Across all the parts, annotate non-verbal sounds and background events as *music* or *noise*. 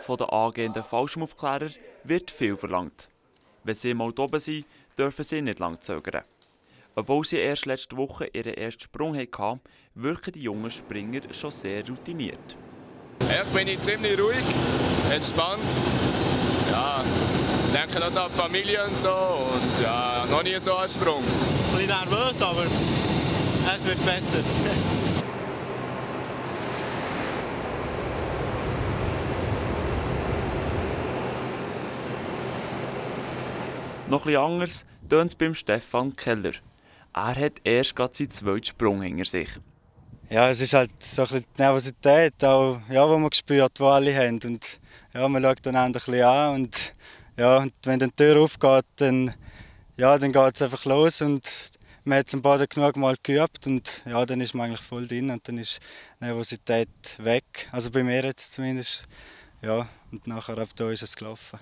Von den angehenden Fallschirmaufklärern wird viel verlangt. Wenn sie mal oben sind, dürfen sie nicht lange zögern. Obwohl sie erst letzte Woche ihren ersten Sprung hatten, wirken die jungen Springer schon sehr routiniert. Ich bin ich ziemlich ruhig, entspannt. Ja, denke noch so an die Familie und so und ja, noch nie so einen Sprung. Ein bisschen nervös, aber es wird besser. *laughs* Noch etwas anders tönt es beim Stefan Keller. Er hat erst gerade seinen zweiten Sprung hinter sich. Ja, es ist halt so ein die Nervosität, auch, ja, die man spürt, die alle haben. Und, ja, man schaut einander ein bisschen an und, ja, und wenn die Tür aufgeht, dann, ja, dann geht es einfach los und man hat es am Boden genug mal geübt und ja, dann ist man eigentlich voll drin und dann ist die Nervosität weg. Also bei mir jetzt zumindest. Ja, und nachher ab da ist es gelaufen.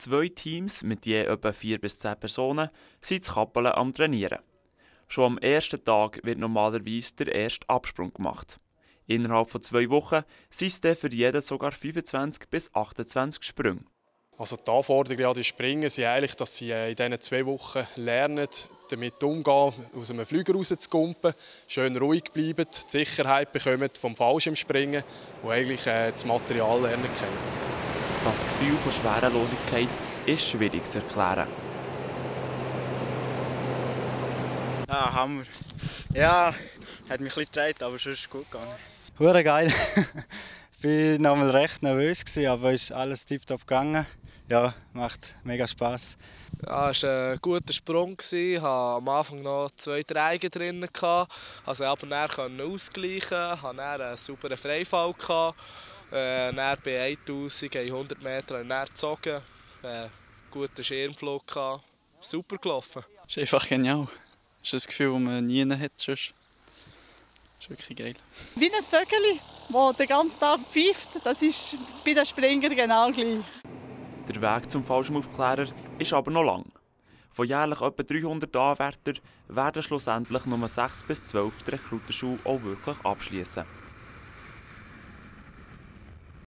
Zwei Teams mit je etwa vier bis zehn Personen sind zu Kappeln am Trainieren. Schon am ersten Tag wird normalerweise der erste Absprung gemacht. Innerhalb von zwei Wochen sind es dann für jeden sogar 25 bis 28 Sprünge. Also die Anforderungen an die Springer sind eigentlich, dass sie in diesen zwei Wochen lernen, damit umzugehen, aus einem Flüger rauszukumpen, schön ruhig bleiben, die Sicherheit bekommen vom Fallschirmspringen und eigentlich äh, das Material lernen können. Das Gefühl von Schwerelosigkeit ist schwierig zu erklären. Ah, Hammer. Ja, hat mich ein bisschen getragen, aber sonst ist gut gegangen. Hure geil. *laughs* ich war nochmal recht nervös, aber es ist alles tiptop gegangen. Ja, macht mega Spass. Ja, es war ein guter Sprung. Ich hatte am Anfang noch zwei Dreigen drin. Also aber dann ausgleichen, hatte dann einen sauberen Freifall. Äh, dann bei 1100 Metern dann gezogen. Äh, guten Schirmflug. Gehabt. Super gelaufen. Es ist einfach genial. Das ist ein Gefühl, das man nie hat. Sonst. Das ist wirklich geil. Wie ein Vögel, das den ganzen Tag pfeift, das ist bei den Springern genau gleich. Der Weg zum Fallschirmaufklärer ist aber noch lang. Von jährlich etwa 300 Anwärtern werden schlussendlich nur 6 bis 12 die Rekrutenschule auch wirklich abschließen.